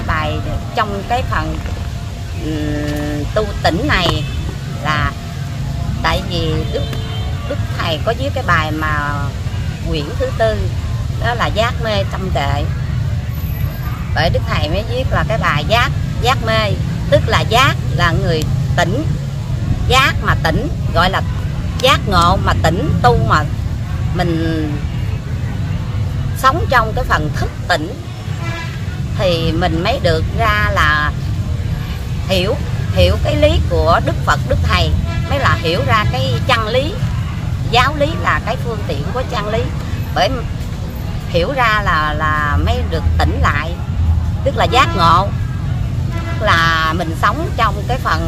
cái bài trong cái phần um, tu tỉnh này là tại vì đức đức thầy có viết cái bài mà quyển thứ tư đó là giác mê tâm tệ. Bởi đức thầy mới viết là cái bài giác giác mê tức là giác là người tỉnh. Giác mà tỉnh gọi là giác ngộ mà tỉnh tu mà mình sống trong cái phần thức tỉnh thì mình mới được ra là hiểu hiểu cái lý của đức phật, đức thầy. Mới là hiểu ra cái chân lý, giáo lý là cái phương tiện của chân lý. Bởi hiểu ra là là mới được tỉnh lại, tức là giác ngộ. Tức là mình sống trong cái phần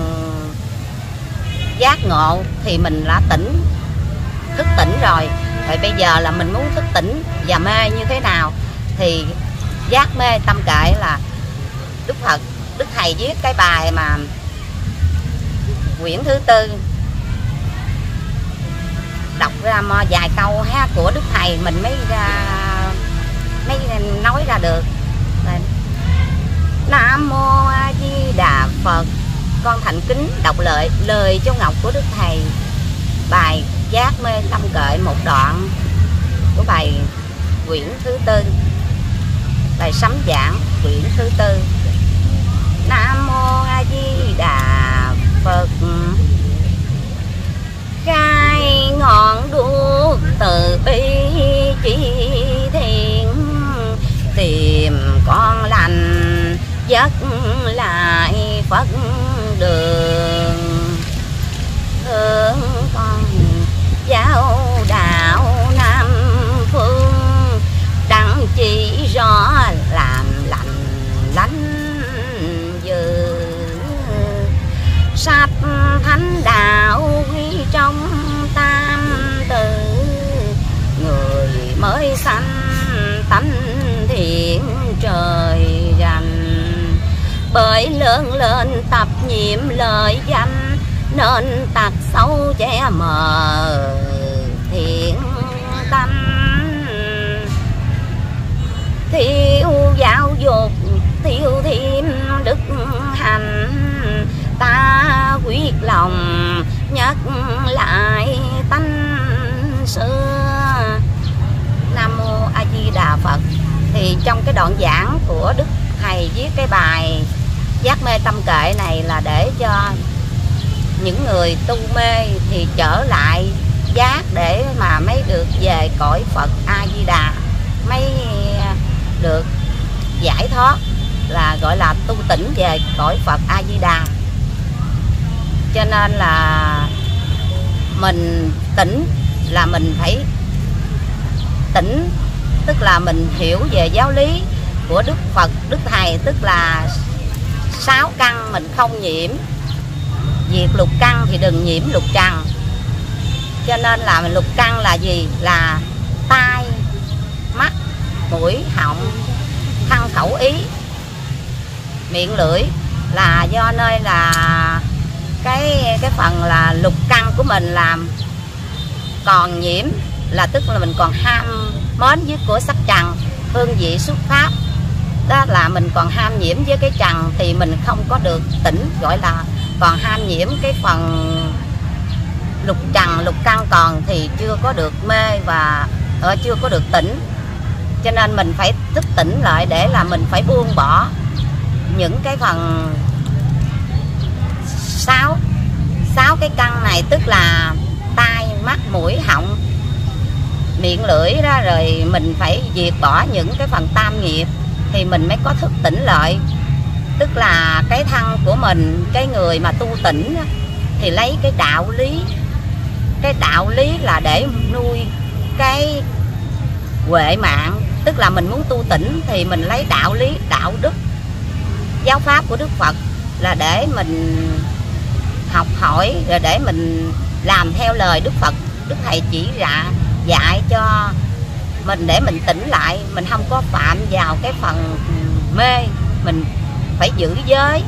giác ngộ thì mình đã tỉnh, thức tỉnh rồi. Vậy bây giờ là mình muốn thức tỉnh và mê như thế nào thì giác mê tâm kệ là đức phật, đức thầy viết cái bài mà quyển thứ tư. Đọc ra mà vài câu ha, của đức thầy mình mới ra, mới nói ra được. Nam mô a di đà phật. Con thành kính đọc lợi, lời cho ngọc của đức thầy. Bài giác mê tâm kệ, một đoạn của bài quyển thứ tư bài sấm giảng, quyển thứ tư. Nam mô a di đà phật. Khai ngọn đuốc từ bi chỉ thiên, tìm con lành dắt lại phật đường. Hướng con giáo đạo nam phương, đặng chỉ rõ lánh dư sắp thánh đạo ghi trong tam tự người mới sanh tánh thiện trời rành bởi lớn lên tập nhiệm lời danh, nên tật xấu che mờ thiện tâm. Thiếu giáo dục thiếu thêm đức hạnh ta quyết lòng nhắc lại tánh xưa. Nam mô a di đà phật. Thì trong cái đoạn giảng của đức thầy viết cái bài giác mê tâm kệ này là để cho những người tu mê thì trở lại giác để mà mới được về cõi phật a di đà mới được giải thoát là gọi là tu tỉnh về cõi phật a di đà cho nên là mình tỉnh là mình phải tỉnh, tức là mình hiểu về giáo lý của đức phật, đức thầy, tức là sáu căn mình không nhiễm. Diệt lục căn thì đừng nhiễm lục trần. Cho nên là lục căn là gì? Là tai, mắt, mũi, họng, thân khẩu ý miệng lưỡi là do nơi là cái cái phần là lục căn của mình làm còn nhiễm, là tức là mình còn ham mến với của sắc trần, hương vị xuất pháp đó là mình còn ham nhiễm với cái trần thì mình không có được tỉnh, gọi là còn ham nhiễm cái phần lục trần, lục căn còn thì chưa có được mê và ờ, chưa có được tỉnh. Cho nên mình phải thức tỉnh lại để là mình phải buông bỏ những cái phần sáu sáu cái căn này, tức là tai, mắt, mũi, họng, miệng, lưỡi ra, rồi mình phải diệt bỏ những cái phần tam nghiệp thì mình mới có thức tỉnh lợi tức là cái thân của mình, cái người mà tu tỉnh thì lấy cái đạo lý, cái đạo lý là để nuôi cái huệ mạng. Tức là mình muốn tu tỉnh thì mình lấy đạo lý, đạo đức giáo pháp của đức phật là để mình học hỏi rồi để mình làm theo lời đức phật. Đức thầy chỉ ra, dạy cho mình để mình tỉnh lại, mình không có phạm vào cái phần mê. Mình phải giữ giới,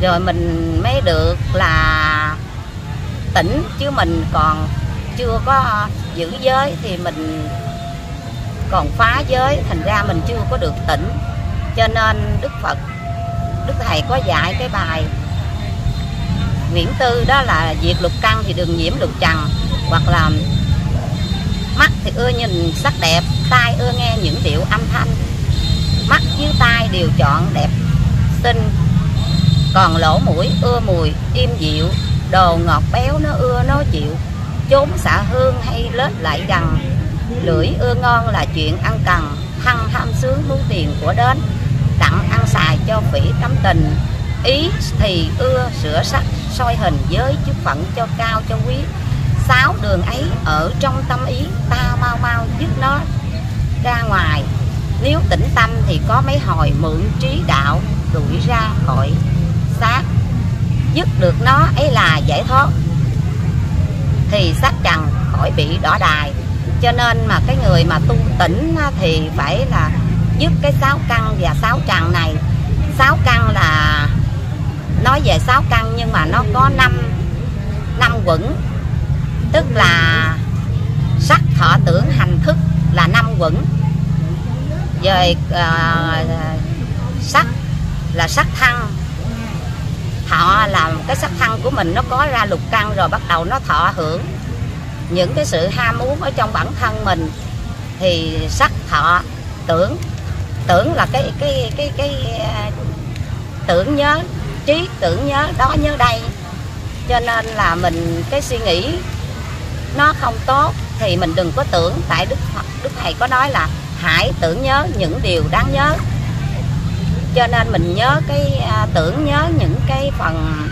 rồi mình mới được là tỉnh. Chứ mình còn chưa có giữ giới thì mình còn phá giới. Thành ra mình chưa có được tỉnh. Cho nên đức phật đức thầy có dạy cái bài Nguyễn Tư, đó là diệt lục căn thì đừng nhiễm lục trần, hoặc là mắt thì ưa nhìn sắc đẹp, tai ưa nghe những điệu âm thanh. Mắt với tai đều chọn đẹp xinh, còn lỗ mũi ưa mùi im dịu, đồ ngọt béo nó ưa nó chịu, chốn xạ hương hay lết lại gần lưỡi ưa ngon là chuyện ăn cần, hăng tham sướng muốn tiền của đến ăn xài cho phỉ tấm tình. Ý thì ưa sửa sắc soi hình giới chức phận cho cao, cho quý. Sáu đường ấy ở trong tâm ý, ta mau mau dứt nó ra ngoài. Nếu tĩnh tâm thì có mấy hồi mượn trí đạo đuổi ra khỏi xác. Dứt được nó ấy là giải thoát. Thì xác trần khỏi bị đỏ đài. Cho nên mà cái người mà tu tỉnh thì phải là dứt cái sáu căn và sáu trần này. Sáu căn là nói về sáu căn nhưng mà nó có năm năm quẩn. Tức là sắc thọ tưởng hành thức là năm quẩn. Về uh, sắc là sắc thăng. Thọ là cái sắc thăng của mình nó có ra lục căn rồi bắt đầu nó thọ hưởng. Những cái sự ham muốn ở trong bản thân mình thì sắc thọ tưởng tưởng là cái cái cái cái, cái tưởng nhớ trí tưởng nhớ đó nhớ đây. Cho nên là mình cái suy nghĩ nó không tốt thì mình đừng có tưởng. Tại đức đức thầy có nói là hãy tưởng nhớ những điều đáng nhớ. Cho nên mình nhớ cái à, tưởng nhớ những cái phần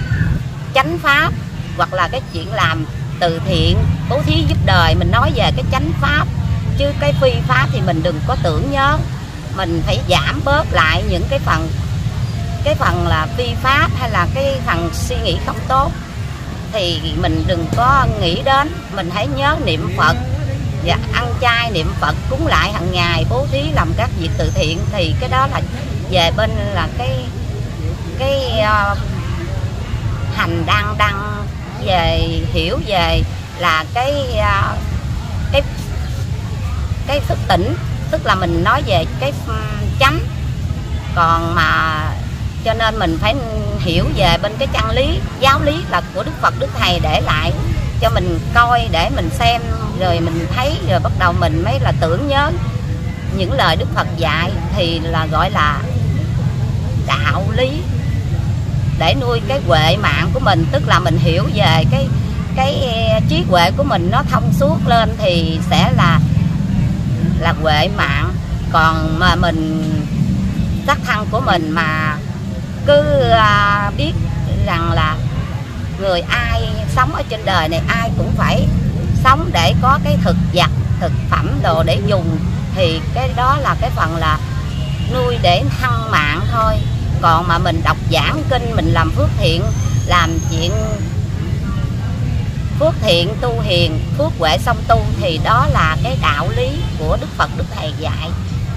chánh pháp hoặc là cái chuyện làm từ thiện bố thí giúp đời. Mình nói về cái chánh pháp chứ cái phi pháp thì mình đừng có tưởng nhớ mình phải giảm bớt lại những cái phần cái phần là phi pháp hay là cái phần suy nghĩ không tốt. Thì mình đừng có nghĩ đến mình hãy nhớ niệm phật. Và ăn chay niệm phật cúng lại hàng ngày bố thí làm các việc từ thiện thì cái đó là về bên là cái cái uh, hành đăng đăng về hiểu về là cái uh, cái cái thức tỉnh tức là mình nói về cái ừ, chánh còn mà cho nên mình phải hiểu về bên cái chân lý, giáo lý là của đức phật, đức thầy để lại cho mình coi, để mình xem. Rồi mình thấy, rồi bắt đầu mình mới là tưởng nhớ những lời đức phật dạy thì là gọi là đạo lý để nuôi cái huệ mạng của mình. Tức là mình hiểu về cái cái e, trí huệ của mình nó thông suốt lên thì sẽ là là huệ mạng. Còn mà mình sắc thân của mình mà cứ à, biết rằng là người ai sống ở trên đời này ai cũng phải sống để có cái thực vật, thực phẩm đồ để dùng, thì cái đó là cái phần là nuôi để thăng mạng thôi. Còn mà mình đọc giảng kinh, mình làm phước thiện, làm chuyện phước thiện tu hiền, phước huệ song tu thì đó là cái đạo lý của đức phật đức thầy dạy.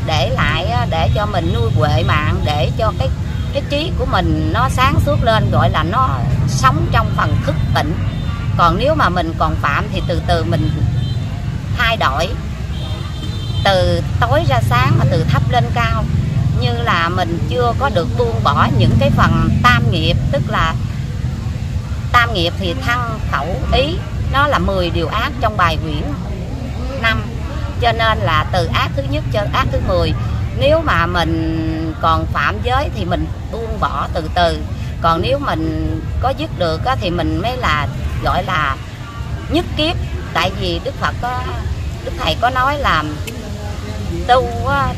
Để lại để cho mình nuôi huệ mạng, để cho cái cái trí của mình nó sáng suốt lên, gọi là nó sống trong phần thức tỉnh. Còn nếu mà mình còn phạm thì từ từ mình thay đổi. Từ tối ra sáng mà từ thấp lên cao, như là mình chưa có được buông bỏ những cái phần tam nghiệp, tức là tam nghiệp thì thăng khẩu ý. Nó là 10 điều ác trong bài quyển năm. Cho nên là từ ác thứ nhất cho ác thứ 10 nếu mà mình còn phạm giới thì mình buông bỏ từ từ. Còn nếu mình có dứt được thì mình mới là, gọi là, nhất kiếp. Tại vì đức phật có, đức thầy có nói là tu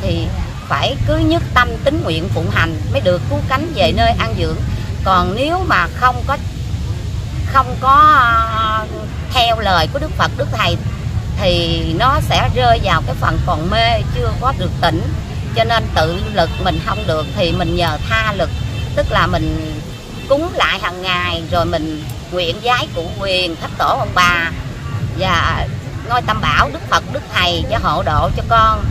thì phải cứ nhất tâm tính nguyện phụng hành mới được cứu cánh về nơi an dưỡng. Còn nếu mà không có không có ờ, theo lời của đức phật, đức thầy, thì nó sẽ rơi vào cái phần còn mê, chưa có được tỉnh. Cho nên tự lực mình không được thì mình nhờ tha lực. Tức là mình cúng lại hàng ngày, rồi mình nguyện giái cụ quyền thách tổ ông bà. Và ngôi tâm bảo, đức phật, đức thầy cho hộ độ cho con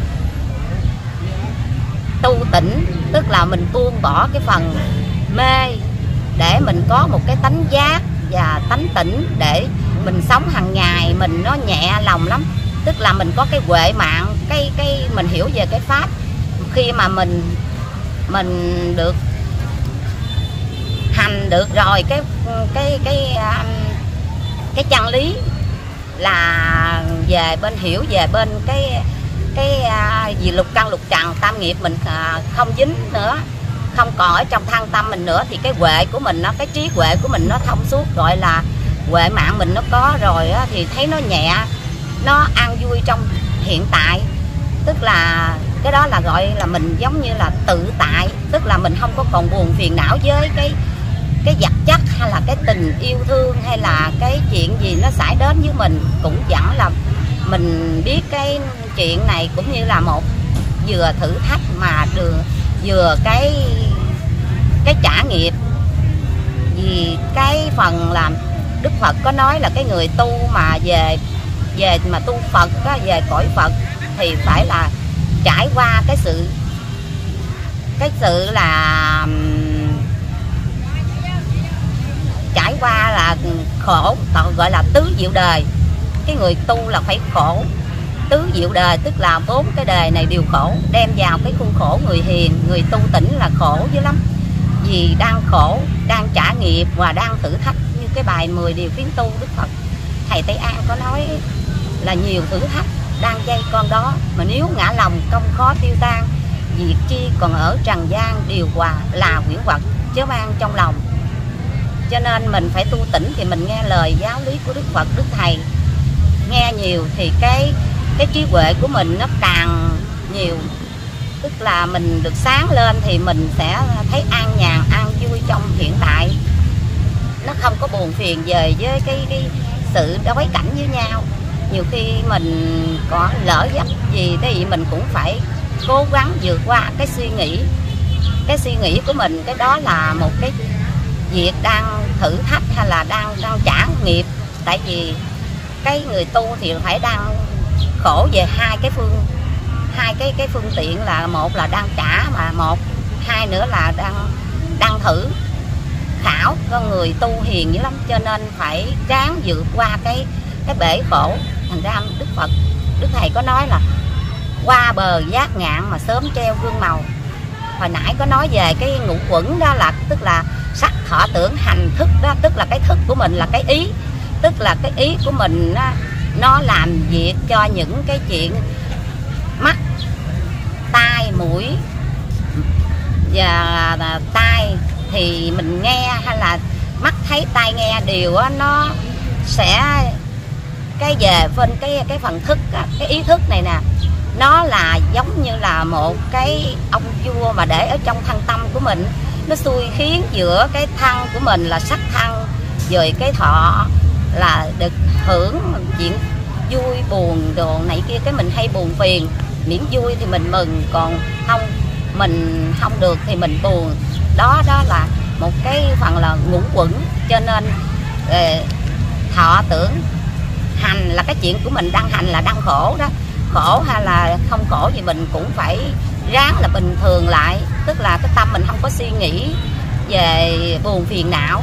tu tỉnh. Tức là mình buông bỏ cái phần mê để mình có một cái tánh giác và tánh tỉnh để mình sống hàng ngày, mình nó nhẹ lòng lắm. Tức là mình có cái huệ mạng, cái cái mình hiểu về cái pháp. Khi mà mình mình được hành được rồi, cái cái cái um, cái chân lý là về bên hiểu, về bên cái cái uh, gì lục căn lục trần, tam nghiệp mình à, không dính nữa không còn ở trong thân tâm mình nữa thì cái huệ của mình nó cái trí huệ của mình nó thông suốt gọi là huệ mạng mình nó có rồi á, thì thấy nó nhẹ nó an vui trong hiện tại. Tức là cái đó là gọi là mình giống như là tự tại tức là mình không có còn buồn phiền não với cái cái vật chất hay là cái tình yêu thương hay là cái chuyện gì nó xảy đến với mình. Cũng vẫn là mình biết cái chuyện này cũng như là một vừa thử thách mà được vừa cái cái trả nghiệp. Vì cái phần làm Đức Phật có nói là cái người tu mà về về mà tu Phật á, về cõi Phật thì phải là trải qua cái sự cái sự là trải qua là khổ gọi là tứ diệu đời. Cái người tu là phải khổ tứ diệu đề, tức là bốn cái đề này đều khổ, đem vào cái khuôn khổ người hiền, người tu tỉnh là khổ dữ lắm. Vì đang khổ, đang trả nghiệp và đang thử thách, như cái bài 10 điều kiến tu đức phật, thầy tây an có nói là nhiều thử thách đang dây con đó, mà nếu ngã lòng công khó tiêu tan, việc chi còn ở trần gian điều hòa là quyển vật chớ mang trong lòng. Cho nên mình phải tu tỉnh thì mình nghe lời giáo lý của đức phật, đức thầy. Nghe nhiều thì cái cái trí huệ của mình nó càng nhiều tức là mình được sáng lên thì mình sẽ thấy an nhàn an vui trong hiện tại. Nó không có buồn phiền về với cái, cái sự đối cảnh với nhau. Nhiều khi mình có lỡ dấp gì thì mình cũng phải cố gắng vượt qua cái suy nghĩ. Cái suy nghĩ của mình cái đó là một cái việc đang thử thách hay là đang đang trả nghiệp. Tại vì cái người tu thì phải đang khổ về hai cái phương hai cái cái phương tiện là một là đang trả mà một hai nữa là đang đang thử. Khảo con người tu hiền dữ lắm cho nên phải ráng vượt qua cái cái bể khổ. Thành ra đức phật đức thầy có nói là qua bờ giác ngạn mà sớm treo gương màu. Hồi nãy có nói về cái ngũ quẩn đó là tức là sắc thọ tưởng hành thức đó tức là cái thức của mình là cái ý tức là cái ý của mình đó, nó làm việc cho những cái chuyện mắt, tai, mũi. Và tai thì mình nghe hay là mắt thấy, tai nghe đều nó sẽ cái về bên cái cái phần thức cái ý thức này nè. Nó là giống như là một cái ông vua mà để ở trong thân tâm của mình. Nó xui khiến giữa cái thân của mình là sắc thân rồi cái thọ là được hưởng chuyện vui buồn đồ này kia cái mình hay buồn phiền. Miễn vui thì mình mừng còn không mình không được thì mình buồn. Đó đó là một cái phần là ngũ quẩn. Cho nên ờ, thọ tưởng hành là cái chuyện của mình đang hành là đang khổ đó. Khổ hay là không khổ thì mình cũng phải ráng là bình thường lại. Tức là cái tâm mình không có suy nghĩ về buồn phiền não.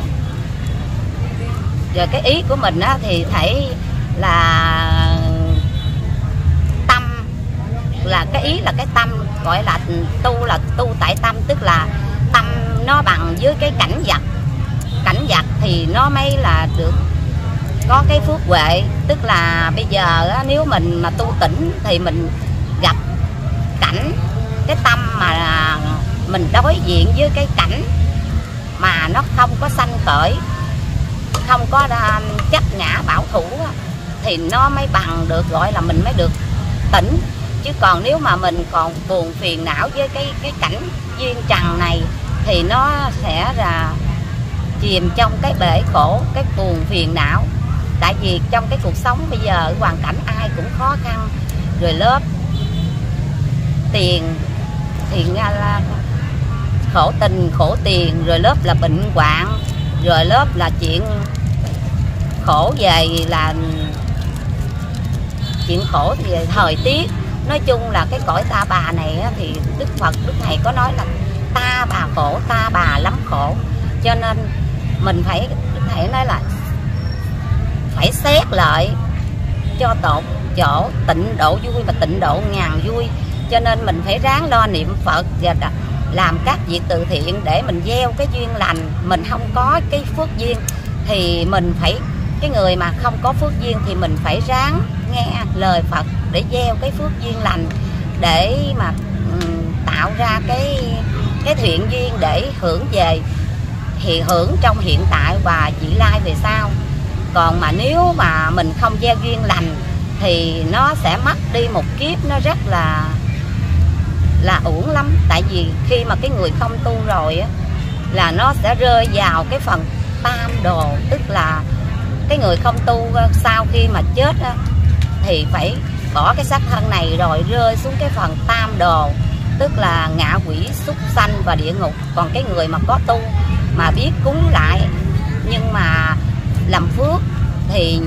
Rồi cái ý của mình á, thì thấy là tâm, là cái ý là cái tâm, gọi là tu là tu tại tâm, tức là tâm nó bằng với cái cảnh vật. Cảnh vật thì nó mới là được có cái phước huệ. Tức là bây giờ nếu mình mà tu tỉnh thì mình gặp cảnh, cái tâm mà mình đối diện với cái cảnh mà nó không có sanh khởi, không có à, chấp ngã bảo thủ thì nó mới bằng được, gọi là mình mới được tỉnh. Chứ còn nếu mà mình còn buồn phiền não với cái cái cảnh duyên trần này, thì nó sẽ là chìm trong cái bể khổ, cái buồn phiền não. Tại vì trong cái cuộc sống bây giờ hoàn cảnh ai cũng khó khăn. Rồi lớp tiền thì nga à, là khổ tình, khổ tiền, rồi lớp là bệnh hoạn, rồi lớp là chuyện khổ về là chuyện khổ thì thời tiết. Nói chung là cái cõi ta bà này thì đức phật, đức thầy có nói là ta bà khổ, ta bà lắm khổ. Cho nên mình phải, đức thầy nói là phải xét lại cho tột chỗ tịnh độ vui và tịnh độ ngàn vui. Cho nên mình phải ráng lo niệm phật và làm các việc từ thiện để mình gieo cái duyên lành. Mình không có cái phước duyên thì mình phải, cái người mà không có phước duyên thì mình phải ráng nghe lời Phật để gieo cái phước duyên lành để mà tạo ra cái cái thiện duyên để hưởng về thì hưởng trong hiện tại và vị lai về sau. Còn mà nếu mà mình không gieo duyên lành thì nó sẽ mất đi một kiếp nó rất là là uổng lắm. Tại vì khi mà cái người không tu rồi á là nó sẽ rơi vào cái phần tam đồ tức là cái người không tu ờ, sau khi mà chết á, thì phải bỏ cái xác thân này rồi rơi xuống cái phần tam đồ tức là ngạ quỷ súc sanh và địa ngục. Còn cái người mà có tu mà biết cúng lại nhưng mà làm phước thì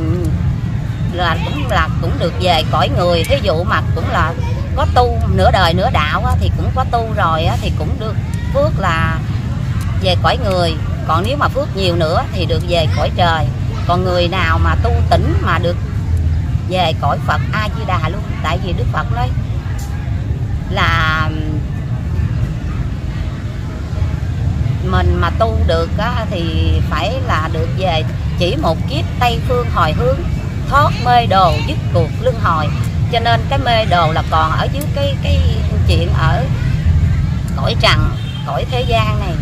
là cũng là cũng được về cõi người. Thí dụ mà cũng là có tu nửa đời nửa đạo á, thì cũng có tu rồi á, thì cũng được phước là về cõi người. Còn nếu mà phước nhiều nữa thì được về cõi trời. Còn người nào mà tu tỉnh mà được về cõi Phật A Di Đà luôn. Tại vì Đức Phật nói là mình mà tu được á, thì phải là được về chỉ một kiếp Tây phương hồi hướng thoát mê đồ dứt cuộc luân hồi. Cho nên cái mê đồ là còn ở dưới cái cái chuyện ở cõi trần cõi thế gian này.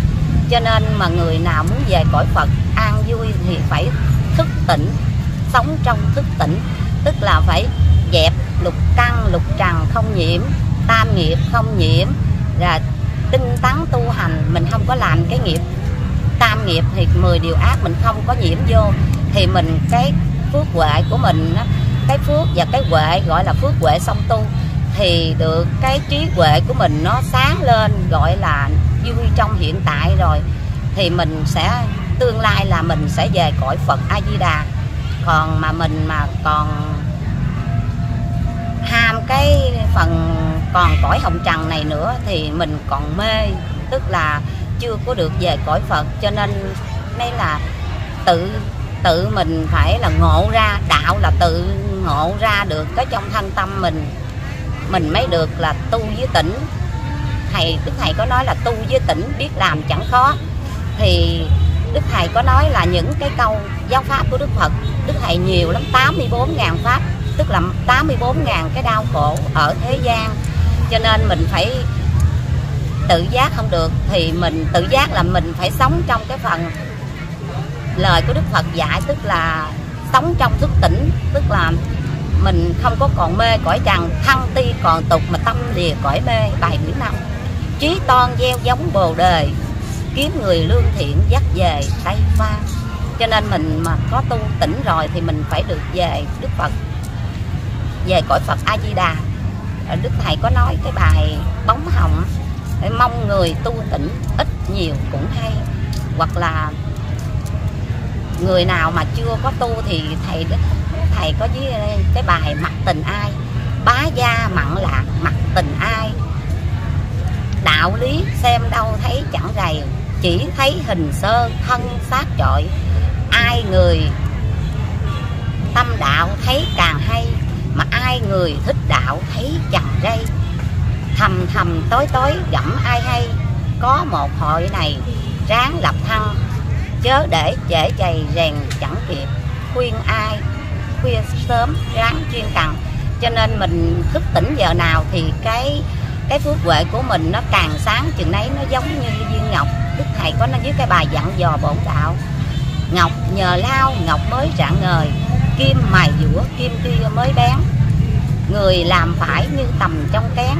Cho nên mà người nào muốn về cõi Phật an vui thì phải thức tỉnh sống trong thức tỉnh tức là phải dẹp lục căn lục trần không nhiễm, tam nghiệp không nhiễm là tinh tấn tu hành, mình không có làm cái nghiệp. Tam nghiệp thì 10 điều ác mình không có nhiễm vô. Thì mình, cái phước huệ của mình cái phước và cái huệ gọi là phước huệ song tu, thì được cái trí huệ của mình nó sáng lên, gọi là vui trong hiện tại rồi, thì mình sẽ, tương lai là mình sẽ về cõi Phật A Di Đà còn mà mình mà còn ham cái phần còn cõi hồng trần này nữa thì mình còn mê. Tức là chưa có được về cõi Phật. Cho nên đây là tự tự mình phải là ngộ ra, đạo là tự ngộ ra được cái trong thân tâm mình. Mình mới được là tu với tỉnh. Thầy, đức thầy có nói là tu với tỉnh biết làm chẳng khó. Thì đức thầy có nói là những cái câu giáo pháp của đức phật, đức thầy nhiều lắm 84 ngàn pháp, tức là 84 ngàn cái đau khổ ở thế gian. Cho nên mình phải tự giác không được, thì mình tự giác là mình phải sống trong cái phần lời của Đức Phật dạy, tức là sống trong thức tỉnh, tức là mình không có còn mê cõi trần thân ti còn tục mà tâm lìa cõi mê, bài ngữ năm trí toan gieo giống bồ đề kiếm người lương thiện dắt về tây pha cho nên mình mà có tu tỉnh rồi thì mình phải được về đức phật, về cõi phật a di đà đức thầy có nói cái bài bóng hồng mong người tu tỉnh ít nhiều cũng hay. Hoặc là người nào mà chưa có tu thì thầy thầy có với cái bài mặt tình ai. Bá gia mặn lạc mặt tình ai đạo lý xem đâu thấy chẳng rầy chỉ thấy hình sơ thân xác trội ai người tâm đạo thấy càng hay, mà ai người thích đạo thấy chẳng rây. Thầm thầm tối tối gẫm ai hay, có một hội này ráng lập thân chớ để trễ chày rèn chẳng kịp khuyên ai, khuya sớm ráng chuyên cần cho nên mình thức tỉnh giờ nào thì cái cái phước huệ của mình nó càng sáng chừng nấy nó giống như viên ngọc. Đức thầy có nói với cái bài dặn dò bổn đạo. Ngọc nhờ lao ngọc mới rạng ngời. Kim mài giữa kim kia mới bén. Người làm phải như tầm trong kén.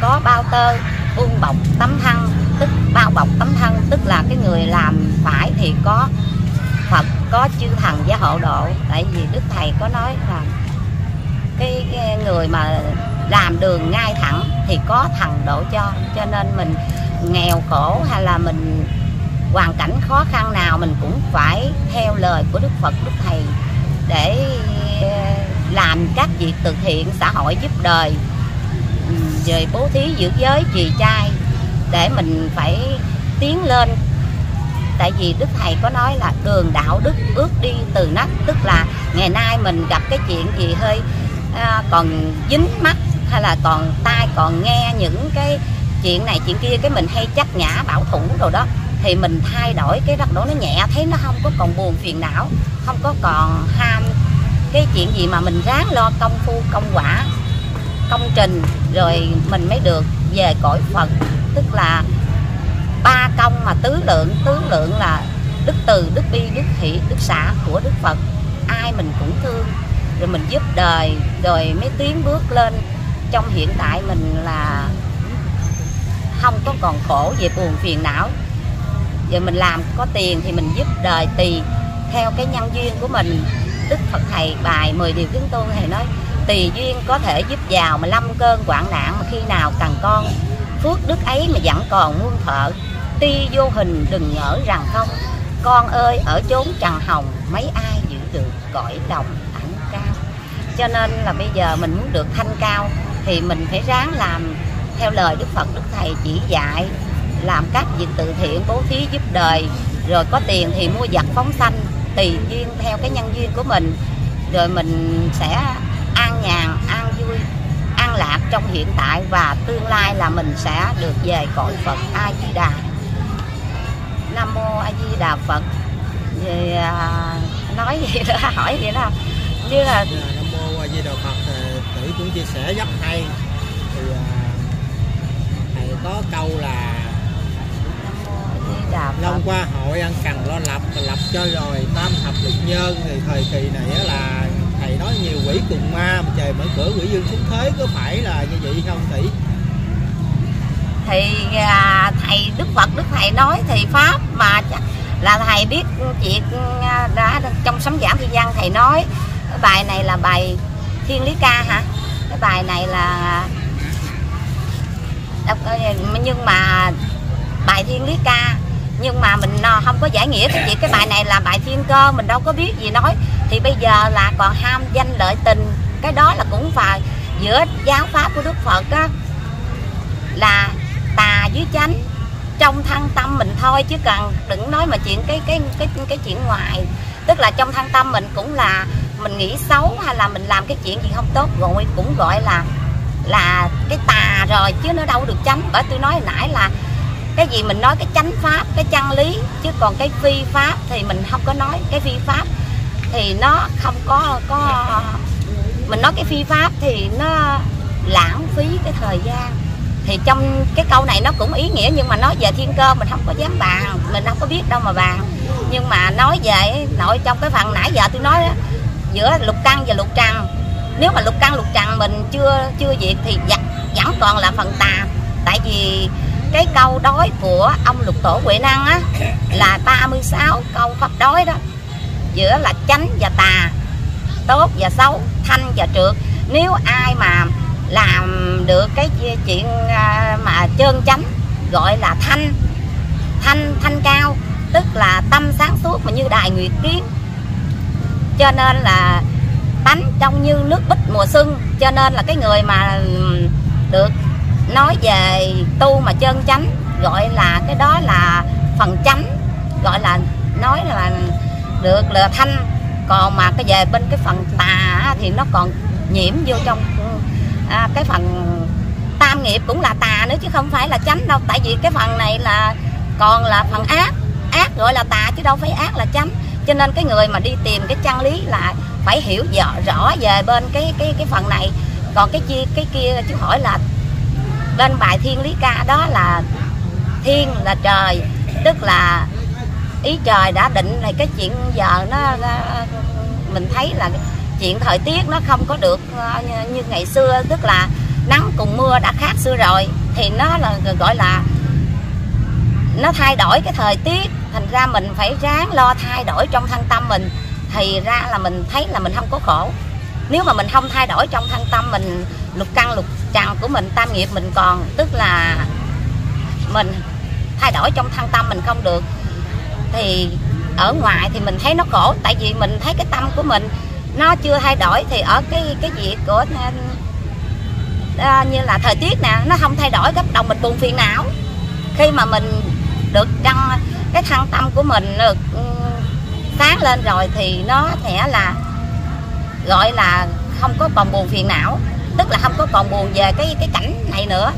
Có bao tơ buông bọc tấm thân tức bao bọc tấm thân tức là cái người làm phải thì có Phật có chư thần gia hộ độ. Tại vì Đức Thầy có nói là cái, cái người mà làm đường ngay thẳng thì có thần độ cho cho nên mình nghèo khổ hay là mình hoàn cảnh khó khăn nào mình cũng phải theo lời của Đức Phật Đức Thầy để làm các việc từ thiện xã hội giúp đời. Về bố thí giữ giới trì trai để mình phải tiến lên. Tại vì đức thầy có nói là đường đạo đức ước đi từ nách tức là ngày nay mình gặp cái chuyện gì hơi à, còn dính mắt hay là còn tai, còn nghe những cái chuyện này, chuyện kia, cái mình hay chấp ngã, bảo thủ rồi đó, thì mình thay đổi cái đất rối nó nhẹ, thấy nó không có còn buồn phiền não, không có còn ham cái chuyện gì mà mình ráng lo công phu, công quả, công trình, rồi mình mới được về cõi phật. Tức là ba công mà tứ lượng tứ lượng là đức từ, đức bi, đức hỷ, đức xã của đức phật. Ai mình cũng thương, rồi mình giúp đời, rồi mới tiến bước lên trong hiện tại mình là không có còn khổ về buồn phiền não. Giờ mình làm có tiền thì mình giúp đời tùy theo cái nhân duyên của mình. Đức phật thầy bài 10 điều kiến tu thầy nói tùy duyên có thể giúp giàu mà lâm cơn hoạn nạn mà khi nào cần con. Phước đức ấy mà vẫn còn muôn thợ tuy vô hình đừng ngỡ rằng không. Con ơi, ở chốn trần hồng, mấy ai giữ được cõi đồng ảnh cao? Cho nên là bây giờ mình muốn được thanh cao thì mình phải ráng làm theo lời đức phật đức thầy chỉ dạy làm các việc từ thiện bố thí giúp đời rồi có tiền thì mua vật phóng sanh tùy duyên theo cái nhân duyên của mình. Rồi mình sẽ an nhàn an vui an lạc trong hiện tại và tương lai là mình sẽ được về cõi phật a di đà nam mô a di đà phật. Thì à, nói gì đó hỏi gì đó. Như là dạ, Nam mô A Di Đà Phật. thì cũng chia sẻ rất hay. Thì à, thầy có câu là long qua hội ăn cần lo lập mà lập cho rồi tam thập lục nhân. Thì thời kỳ này là thầy nói nhiều quỷ cùng ma mà trời mở cửa quỷ dương xuống thế có phải là như vậy không tỷ thì à, thầy đức phật đức thầy nói thì pháp mà là thầy biết chuyện à, đã trong sấm giảm thiên văn thầy nói. Bài này là bài thiên lý ca hả cái bài này là đọc- ờ, nhưng mà bài thiên lý ca. Nhưng mà mình ờ, không có giải nghĩa cái chị cái bài này là bài thiên cơ, mình đâu có biết gì nói. Thì bây giờ là còn ham danh lợi tình, cái đó là cũng phải giữa giáo pháp của đức phật á, là tà với chánh. Trong thân tâm mình thôi, chứ cần đừng nói mà chuyện cái cái cái cái chuyện ngoài. Tức là trong thân tâm mình cũng là mình nghĩ xấu hay là mình làm cái chuyện gì không tốt rồi cũng gọi là là cái tà rồi chứ nó đâu được chánh bởi tôi nói hồi nãy là cái gì mình nói cái chánh pháp cái chân lý chứ còn cái phi pháp thì mình không có nói. Cái phi pháp thì nó không có có mình nói cái phi pháp thì nó lãng phí cái thời gian. Thì trong cái câu này nó cũng ý nghĩa nhưng mà nói về thiên cơ mình không có dám bàn mình không có biết đâu mà bàn. Nhưng mà nói về nội trong cái phần nãy giờ tôi nói đó, giữa lục căn và lục trần. Nếu mà lục căn lục trần mình chưa chưa diệt thì vẫn, vẫn còn là phần tà. Tại vì cái câu đối của ông lục tổ huệ năng á là 36 câu pháp đối đó. Giữa là chánh và tà tốt và xấu thanh và trượt. Nếu ai mà làm được cái chuyện à, mà trơn chánh gọi là thanh thanh thanh cao tức là tâm sáng suốt mà như đài nguyệt kiến cho nên là tánh trong như nước bích mùa xuân. Cho nên là cái người mà được nói về tu mà chân chánh gọi là cái đó là phần chánh gọi là nói là được là thanh. Còn mà cái về bên cái phần tà thì nó còn nhiễm vô trong à, cái phần tam nghiệp cũng là tà nữa chứ không phải là chánh đâu. Tại vì cái phần này là còn là phần ác ác gọi là tà chứ đâu phải ác là chánh cho nên cái người mà đi tìm cái chân lý là phải hiểu rõ, rõ về bên cái cái cái phần này. Còn cái chia cái kia chú hỏi là bên bài thiên lý ca đó là thiên là trời tức là ý trời đã định này cái chuyện giờ nó, mình thấy là chuyện thời tiết nó không có được ờ, như, như ngày xưa tức là nắng cùng mưa đã khác xưa rồi thì nó là gọi là nó thay đổi cái thời tiết thành ra mình phải ráng lo thay đổi trong thân tâm mình thì ra là mình thấy là mình không có khổ. Nếu mà mình không thay đổi trong thân tâm mình lục căn lục trần của mình tam nghiệp mình còn tức là mình thay đổi trong thân tâm mình không được thì ở ngoài thì mình thấy nó khổ. Tại vì mình thấy cái tâm của mình nó chưa thay đổi thì ở cái cái việc của à, như là thời tiết nè nó không thay đổi cấp đầu mình buồn phiền não khi mà mình được trong cái thân tâm của mình được ừ, sáng lên rồi thì nó sẽ là, gọi là không có còn buồn phiền não. Tức là không có còn buồn về cái cái cảnh này nữa.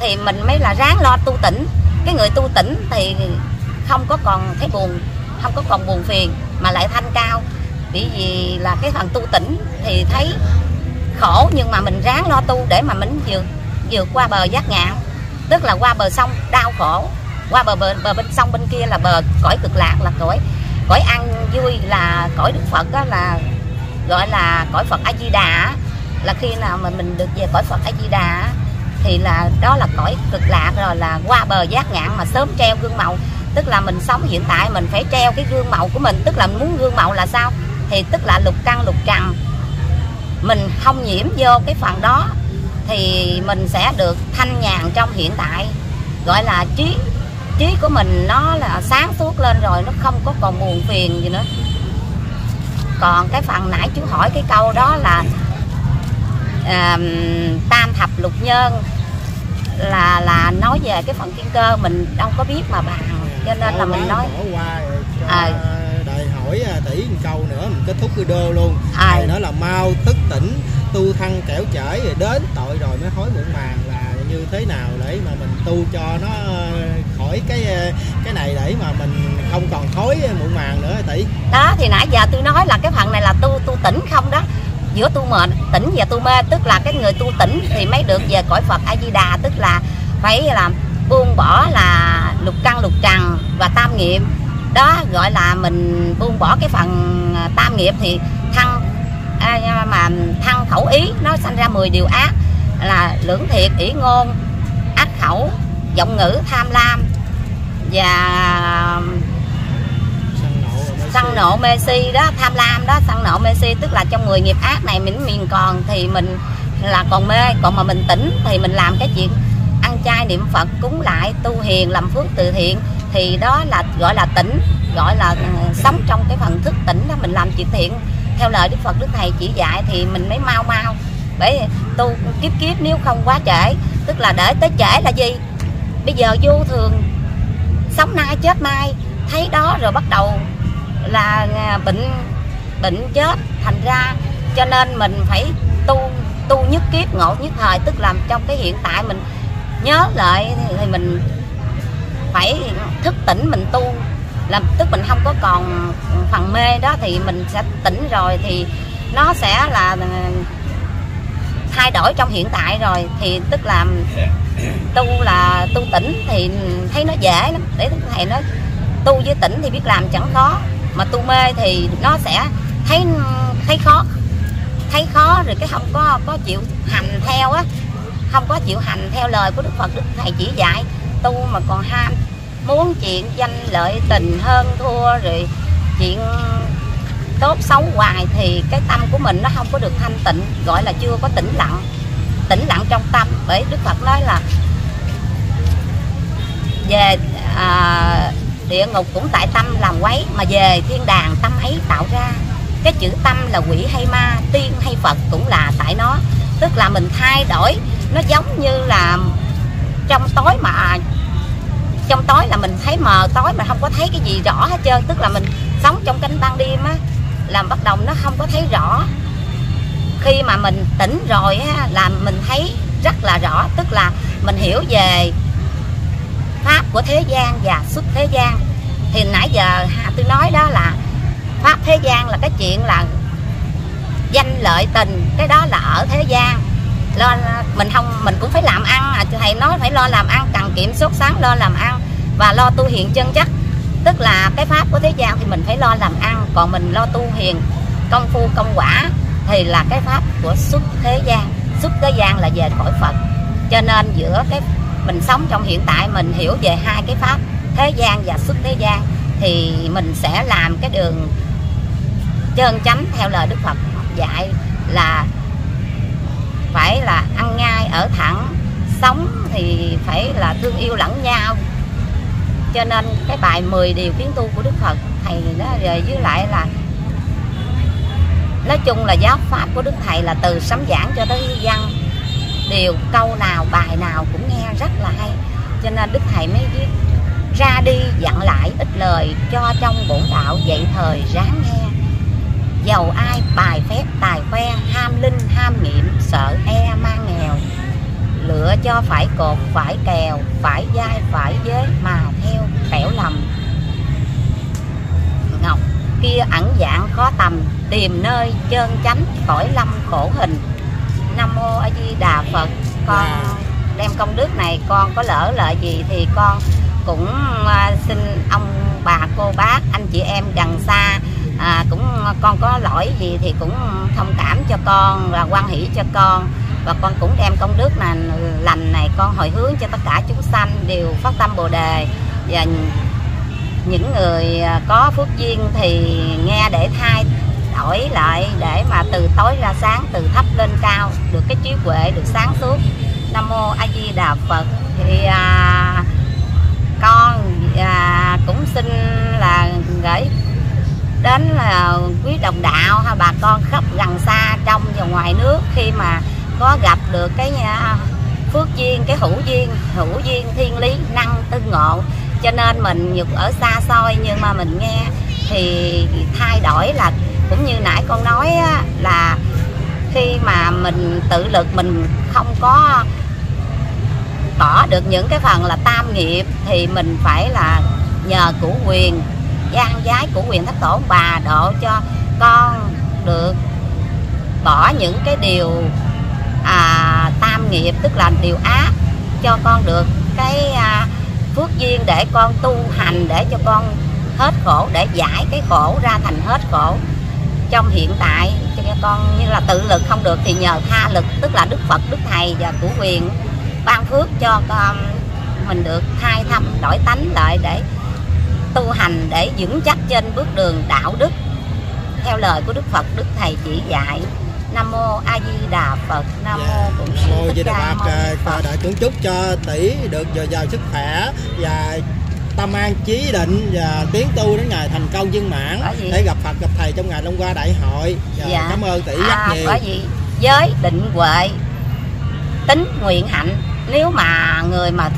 Thì mình mới là ráng lo tu tỉnh cái người tu tỉnh thì không có còn thấy buồn, không có còn buồn phiền, mà lại thanh cao. Bởi vì là cái phần tu tỉnh thì thấy khổ nhưng mà mình ráng lo tu để mà mình vượt vượt qua bờ giác ngạn. Tức là qua bờ sông đau khổ qua bờ bờ, bờ bên sông bên kia là bờ cõi cực lạc là cõi cõi ăn vui là cõi đức phật đó là gọi là cõi phật a di đà là khi nào mà mình được về cõi phật a di đà thì là đó là cõi cực lạc rồi là qua bờ giác ngạn mà sớm treo gương màu tức là mình sống hiện tại mình phải treo cái gương màu của mình. Tức là muốn gương màu là sao? Thì tức là lục căn lục trần. Mình không nhiễm vô cái phần đó thì mình sẽ được thanh nhàn trong hiện tại. Gọi là trí trí của mình nó là sáng suốt lên rồi nó không có còn buồn phiền gì nữa còn cái phần nãy chú hỏi cái câu đó là à, tam thập lục nhân là là nói về cái phần thiên cơ mình đâu có biết mà bàn cho nên là mình nói À. đợi hỏi à, tỷ một câu nữa mình kết thúc video luôn À. nói là mau thức tỉnh tu thăng kẻo trễ rồi đến tội rồi mới hối muộn màng là như thế nào để mà mình tu cho nó ờ, khỏi cái ờ, cái này để mà mình không còn khói muộn màng nữa tỷ? Đó, thì nãy giờ tôi nói là cái phần này là tu tu tỉnh không đó. Giữa tu mệt, tỉnh và tu mê, tức là cái người tu tỉnh thì mới được về cõi phật a di đà tức là phải là buông bỏ là lục căn, lục trần và tam nghiệp. Đó, gọi là mình buông bỏ cái phần ờ, tam nghiệp thì thân à, mà thân khẩu ý nó sanh ra 10 điều ác là lưỡng thiệt, ỷ ngôn, ác khẩu, giọng ngữ, tham lam và săn nộ mê si đó, tham lam đó, săn nộ mê si. Tức là trong 10 nghiệp ác này mình mình còn thì mình là còn mê, còn mà mình tỉnh thì mình làm cái chuyện ăn chay niệm phật, cúng lại, tu hiền, làm phước từ thiện. Thì đó là, gọi là tỉnh, gọi là ừ, sống trong cái phần thức tỉnh đó, mình làm chuyện thiện. Theo lời đức phật, đức thầy chỉ dạy thì mình mới mau mau bởi tu kiếp kiếp nếu không quá trễ. Tức là để tới trễ là gì? Bây giờ vô thường sống nay chết mai thấy đó rồi bắt đầu là à, bệnh bệnh chết thành ra. Cho nên mình phải tu tu nhất kiếp ngộ nhất thời tức là trong cái hiện tại mình nhớ lại thì, mình phải thức tỉnh mình tu. Làm tức mình không có còn phần mê đó thì mình sẽ tỉnh rồi thì nó sẽ là à, thay đổi trong hiện tại rồi thì tức là tu là tu tỉnh thì thấy nó dễ lắm. Để thầy nói, tu với tỉnh thì biết làm chẳng khó, mà tu mê thì nó sẽ thấy thấy khó thấy khó rồi cái không có có chịu hành theo á, không có chịu hành theo lời của đức phật. Đức thầy chỉ dạy, tu mà còn ham, muốn chuyện danh lợi tình hơn thua rồi chuyện tốt xấu hoài thì cái tâm của mình nó không có được thanh tịnh gọi là chưa có tĩnh lặng. Tĩnh lặng trong tâm bởi đức phật nói là về à, địa ngục cũng tại tâm làm quấy mà về thiên đàng tâm ấy tạo ra. Cái chữ tâm là quỷ hay ma tiên hay phật cũng là tại nó. Tức là mình thay đổi nó giống như là trong tối mà trong tối là mình thấy mờ tối mà không có thấy cái gì rõ hết trơn. Tức là mình sống trong cánh ban đêm á làm bất đồng nó không có thấy rõ. Khi mà mình tỉnh rồi á, là mình thấy rất là rõ tức là mình hiểu về pháp của thế gian và xuất thế gian. Thì nãy giờ tôi nói đó là pháp thế gian là cái chuyện là danh lợi tình cái đó là ở thế gian. Lo mình không mình cũng phải làm ăn à thầy nói phải lo làm ăn cần kiểm soát sáng lo làm ăn và lo tu hiện chân chất tức là cái pháp của thế gian thì mình phải lo làm ăn, còn mình lo tu hiền, công phu, công quả thì là cái pháp của xuất thế gian. Xuất thế gian là về cõi phật. Cho nên giữa cái mình sống trong hiện tại, mình hiểu về hai cái pháp, thế gian và xuất thế gian, thì mình sẽ làm cái đường chân chánh theo lời đức phật dạy là phải là ăn ngay, ở thẳng, sống thì phải là thương yêu lẫn nhau cho nên cái bài 10 điều kiến tu của đức phật, thầy nó rồi với lại là nói chung là giáo pháp của đức thầy là từ sấm giảng cho tới văn điều, câu nào, bài nào cũng nghe rất là hay. Cho nên đức thầy mới viết, ra đi dặn lại ít lời cho trong bổn đạo dạy thời ráng nghe. Giàu ai bài phép, tài khoe, ham linh, ham nghiệm, sợ e mang nghèo lựa cho phải cột phải kèo phải dai phải giới mà theo kẻo lầm. Ngọc kia ẩn dạng khó tầm tìm nơi chân chánh khỏi lâm khổ hình. Nam mô a di đà phật con đem công đức này con có lỡ lợi gì thì con cũng à, xin ông bà cô bác anh chị em gần xa à, cũng con có lỗi gì thì cũng thông cảm cho con và quan hỷ cho con và con cũng đem công đức là ừ, lành này con hồi hướng cho tất cả chúng sanh đều phát tâm bồ đề. Và những người à, có phước duyên thì nghe để thay đổi lại để mà từ tối ra sáng từ thấp lên cao được cái trí huệ được sáng suốt. Nam mô a di đà phật. Thì à, con à, cũng xin là gửi đến là quý đồng đạo ha bà con khắp gần xa trong và ngoài nước khi mà có gặp được cái nhà phước duyên cái hữu duyên hữu duyên thiên lý năng tư ngộ. Cho nên mình nhục ở xa xôi nhưng mà mình nghe thì thay đổi là cũng như nãy con nói á, là khi mà mình tự lực mình không có bỏ được những cái phần là tam nghiệp thì mình phải là nhờ củ quyền gian giái của quyền thất tổ bà độ cho con được bỏ những cái điều à, tam nghiệp tức là điều ác cho con được cái à, phước duyên để con tu hành để cho con hết khổ để giải cái khổ ra thành hết khổ. Trong hiện tại cho con như là tự lực không được thì nhờ tha lực tức là đức phật đức thầy và của quyền ban phước cho con mình được thay thăm đổi tánh lại để tu hành để vững chắc trên bước đường đạo đức. Theo lời của đức phật đức thầy chỉ dạy nam mô a di đà phật nam mô Dạ, bổn sư thích Đà ca Phật mâu ni phật đã cũng chúc cho tỷ được dồi dào sức khỏe và tâm an chí định và tiến tu đến ngày thành công viên mãn để gặp Phật gặp thầy trong ngày Long Hoa Đại hội. Dạ, Dạ. Cảm ơn tỷ rất à, nhiều. có gì giới định huệ tính nguyện hạnh nếu mà người mà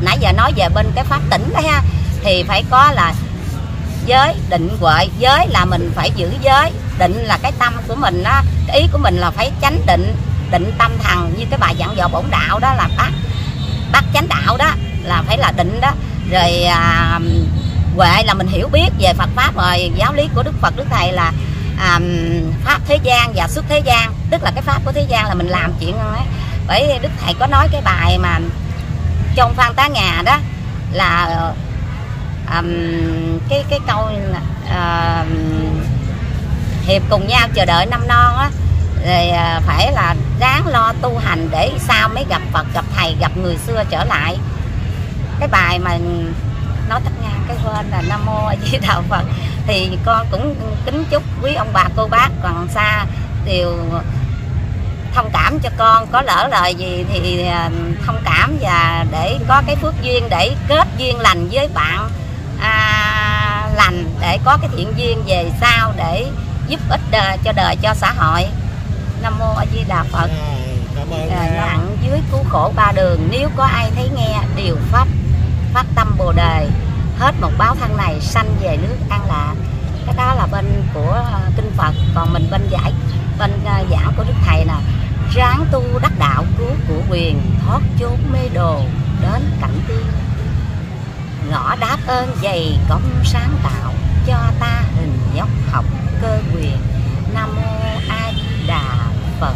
nãy giờ nói về bên cái pháp tỉnh đó ha thì phải có là giới định huệ giới là mình phải giữ giới định là cái tâm của mình đó ý của mình là phải chánh định định tâm thần như cái bài dặn dò bổn đạo đó là bác bác chánh đạo đó là phải là định đó rồi à, huệ là mình hiểu biết về Phật pháp rồi giáo lý của Đức Phật Đức Thầy là à, pháp thế gian và xuất thế gian tức là cái pháp của thế gian là mình làm chuyện ấy. bởi Đức Thầy có nói cái bài mà trong Phan Tá Ngà đó là um, cái cái câu uh, hiệp cùng nhau chờ đợi năm non á. Rồi à, phải là ráng lo tu hành để sao mới gặp Phật gặp thầy gặp người xưa trở lại. Cái bài mà nói tắt ngang cái quên là nam mô a di đà phật. Thì con cũng kính chúc quý ông bà cô bác còn xa đều thông cảm cho con. Có lỡ lời gì thì à, thông cảm và để có cái phước duyên để kết duyên lành với bạn à, lành để có cái thiện duyên về sau để giúp ích đời, cho đời cho xã hội. Nam mô a di đà phật. Em. nặng dưới cứu khổ ba đường nếu có ai thấy nghe điều pháp phát tâm bồ đề hết một báo thân này sanh về nước an lạc. Cái đó là bên của à, kinh phật. Còn mình bên giải bên giảng của đức thầy là ráng tu đắc đạo cứu của quyền thoát chốn mê đồ đến cảnh tiên. Ngõ đáp ơn dày công sáng tạo cho ta hình dốc học cơ quyền. Nam mô a di đà phật.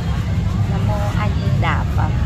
Nam mô a di đà phật.